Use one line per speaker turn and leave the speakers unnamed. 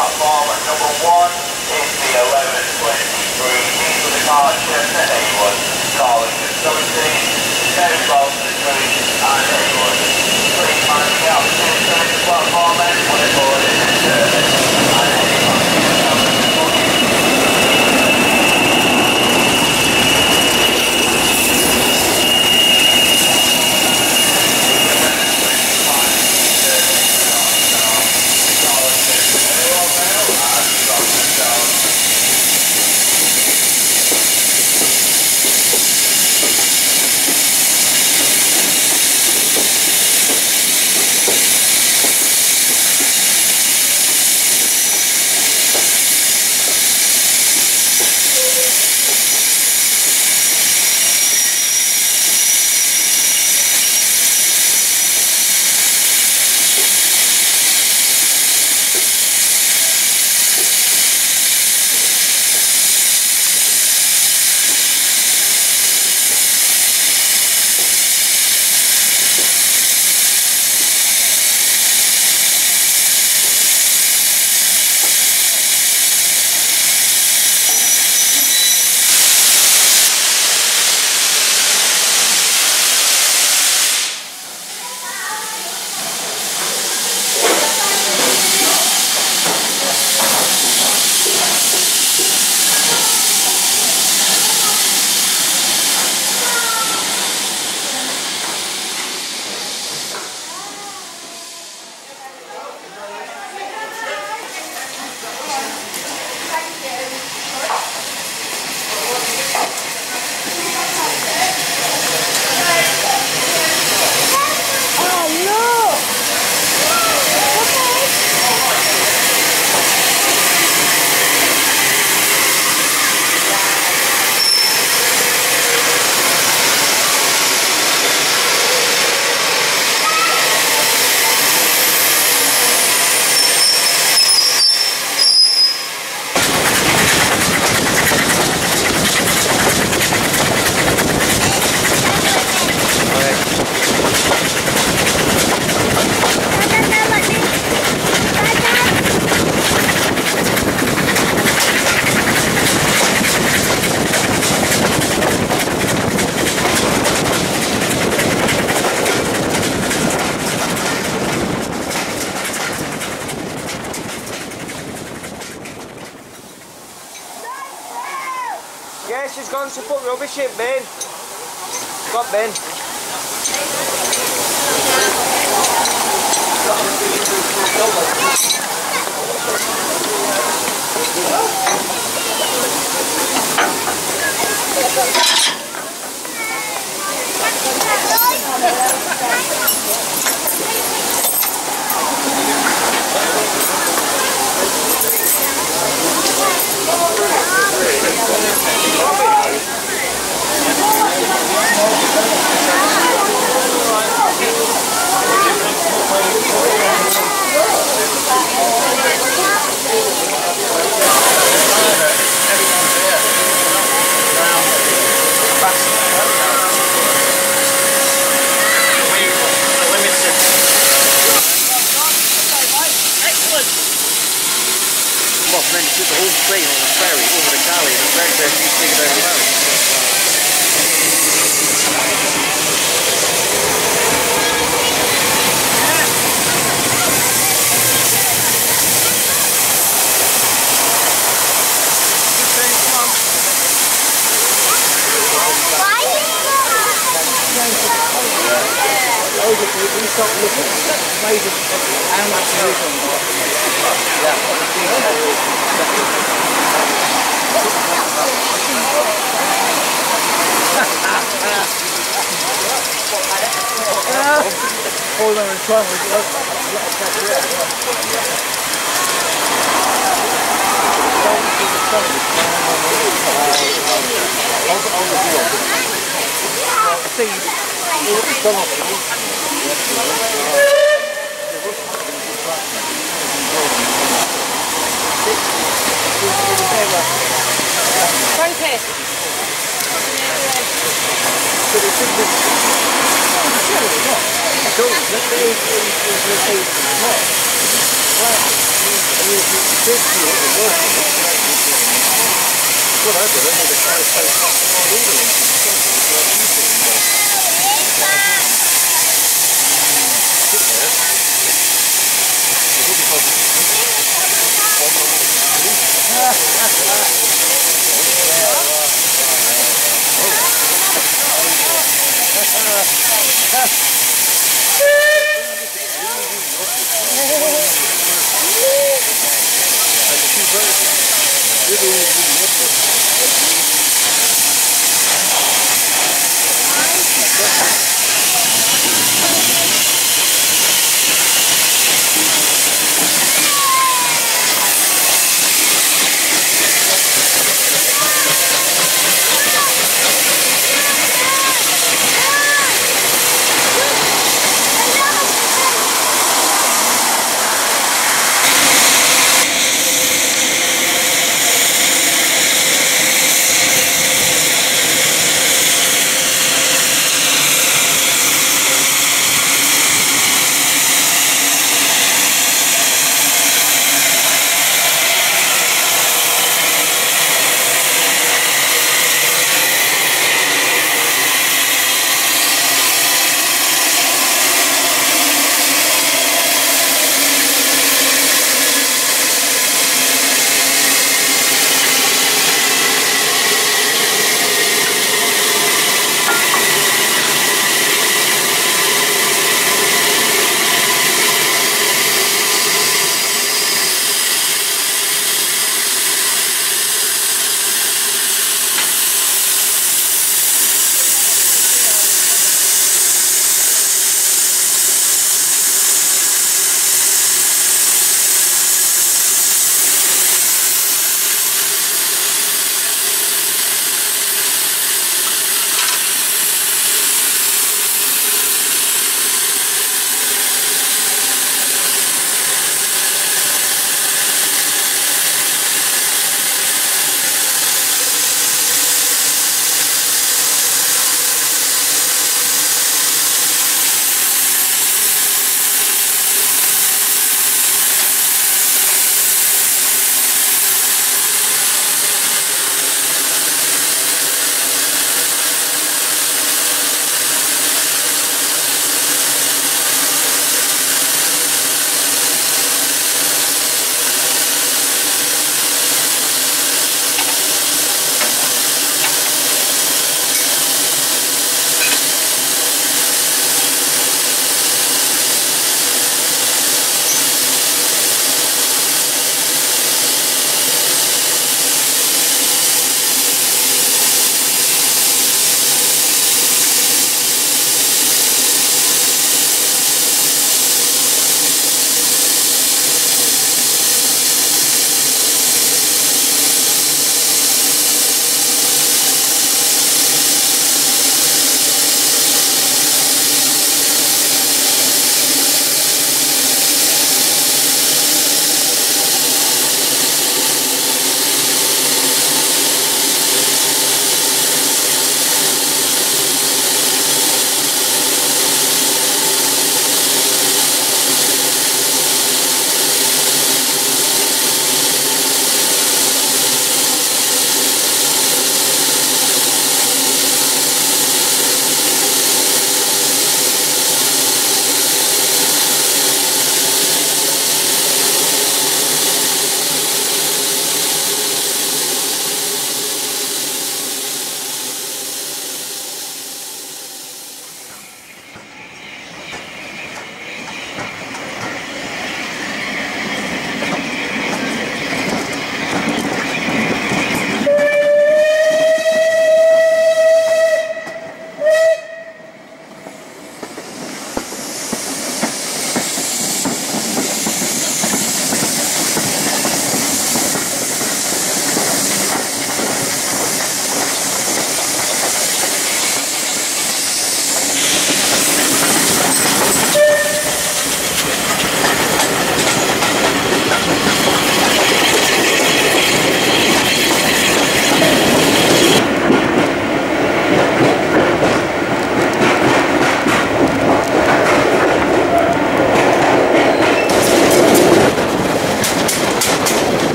approaching platform number one is the 1123 diesel departure to Heywood, calling facilities, very close to the street and Heywood. Please mind the altitude to the platform and when it boarded in service
Then the whole train on the ferry over the galley and the ferry you take it over the ferry.
Hold on and try and
Francis.
mean, if you did see what we're working with, that would be... What I in The two versions. You're the only really obvious.